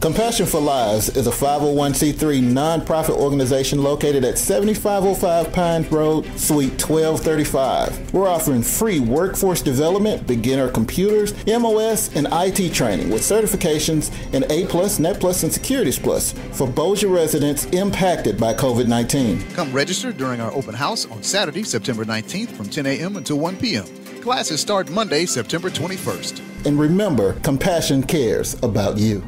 Compassion for Lives is a 501c3 nonprofit organization located at 7505 Pine Road, Suite 1235. We're offering free workforce development, beginner computers, MOS, and IT training with certifications in A+, Net Plus, and Securities Plus for Bossier residents impacted by COVID-19. Come register during our open house on Saturday, September 19th from 10 a.m. until 1 p.m. Classes start Monday, September 21st. And remember, compassion cares about you.